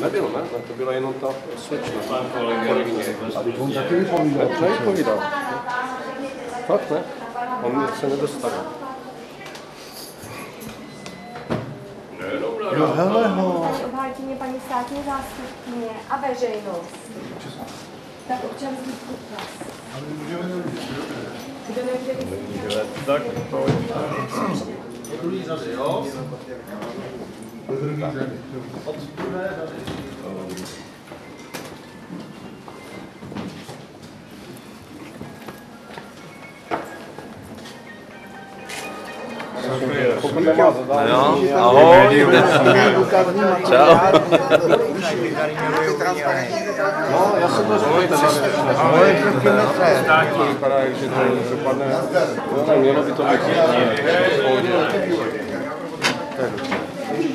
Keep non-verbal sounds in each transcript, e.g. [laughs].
Nebyl, ne? To byla jenom ta slečna. Kolegyně. On taky vypovídal. Nevypovídal. Fakt ne? On se nedostavil. No hele ho. Obhájkyně paní státní zástupkyně a veřejnost. Tak občanský průkaz. Kdo nebude Tak to pokud nemá zadání, Jo, ahoj, vůbec. Čau. No, já jsem to řekl, Ale všechny nese. vypadá, že to dopadne. Jo, ne, mělo by to být. Zas uvolněte to tady.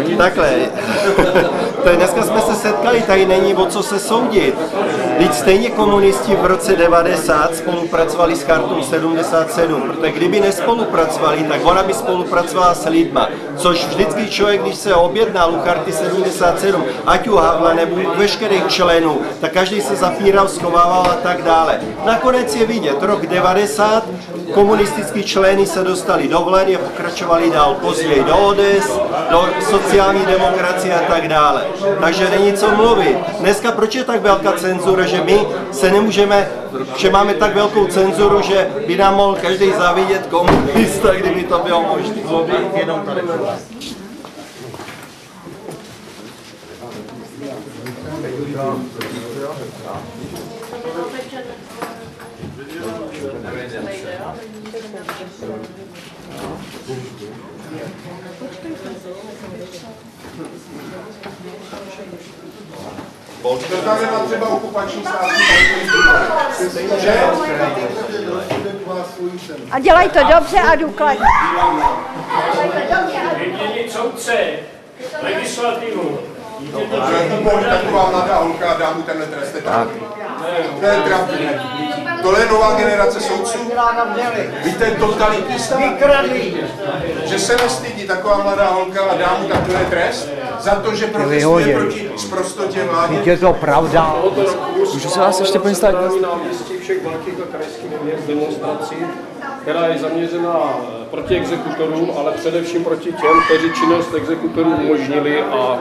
odletě. Takhle, [laughs] je, dneska jsme se setkali, tady není o co se soudit. Teď stejně komunisti v roce 90 spolupracovali s kartou 77, protože kdyby nespolupracovali, tak ona by spolupracovala s lidma. Což vždycky člověk, když se objednal u karty 77, ať u Havla nebo u veškerých členů, tak každý se zapíral, schovával a tak dále. Nakonec je vidět, rok 90, komunistický členy se dostali do vlády a pokračovali dál později do ODS, do sociální demokracie a tak dále. Takže není co mluvit. Dneska proč je tak velká cenzura, že my se nemůžeme, že máme tak velkou cenzuru, že by nám mohl každý zavidět komunista, kdyby to bylo možné. Jenom tady. To tam je třeba okupační státní Že? A dělají to dobře a důkladně. Vyměnit soudce, legislativu. Může taková mladá holka a dá mu tenhle trest. Tak. To je trapné. Tohle je nová generace soudců. Víte, totalitní stát. Že se nestydí taková mladá holka a dá mu takový trest za to, že protestuje proti sprostotě vládě. Je to pravda. Můžu se vás ještě pojistat? náměstí všech velkých a krajských měst demonstrací, která je zaměřena eh, proti exekutorům, ale především proti těm, kteří činnost exekutorů umožnili a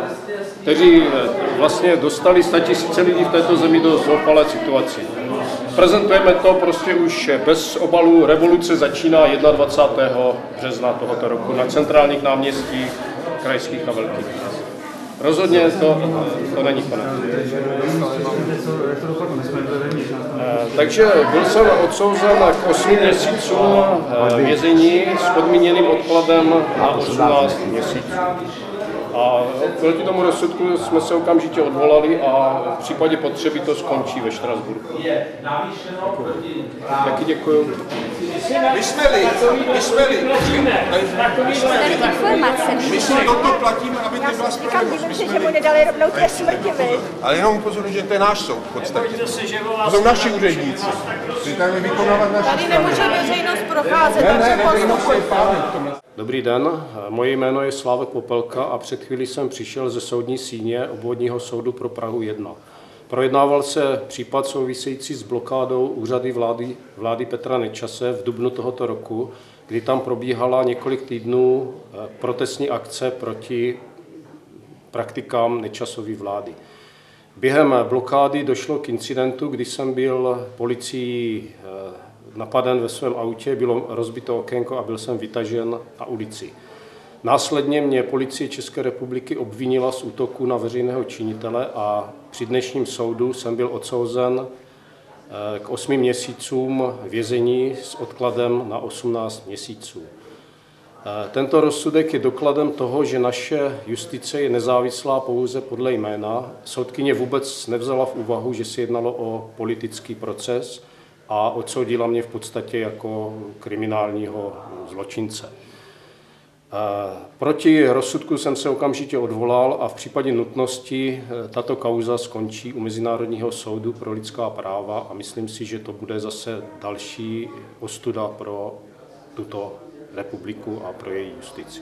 kteří eh, vlastně dostali statisíce lidí v této zemi do zoufalé situaci. Prezentujeme to prostě už bez obalu. Revoluce začíná 21. března tohoto roku na centrálních náměstích krajských a velkých. Rozhodně to, to není konec. Takže byl jsem odsouzen k 8 měsícům eh, vězení s podmíněným odkladem na 18 měsíců. A proti tomu rozsudku jsme se okamžitě odvolali a v případě potřeby to skončí ve Štrasburku. Taky děkuju. My jsme lid, my jsme lid. My jsme toto platíme, aby to byla spravedlnost. My jsme že mu nedali rovnou trest smrti? Ale jenom upozorňuji, že to je náš soud v podstatě. To jsou naši úředníci. Tady nemůže veřejnost procházet, Ne, ne, takže ne, posluchujte. Dobrý den, moje jméno je Slávek Popelka a před chvílí jsem přišel ze soudní síně obvodního soudu pro Prahu 1. Projednával se případ související s blokádou úřady vlády, vlády Petra Nečase v dubnu tohoto roku, kdy tam probíhala několik týdnů eh, protestní akce proti praktikám Nečasové vlády. Během blokády došlo k incidentu, kdy jsem byl policií eh, napaden ve svém autě, bylo rozbito okénko a byl jsem vytažen na ulici. Následně mě policie České republiky obvinila z útoku na veřejného činitele a při dnešním soudu jsem byl odsouzen eh, k 8 měsícům vězení s odkladem na 18 měsíců. Eh, Tento rozsudek je dokladem toho, že naše justice je nezávislá pouze podle jména. Soudkyně vůbec nevzala v úvahu, že se jednalo o politický proces a odsoudila mě v podstatě jako kriminálního zločince. Proti rozsudku jsem se okamžitě odvolal a v případě nutnosti eh, tato kauza skončí u Mezinárodního soudu pro lidská práva a myslím si, že to bude zase další ostuda pro tuto republiku a pro její justici.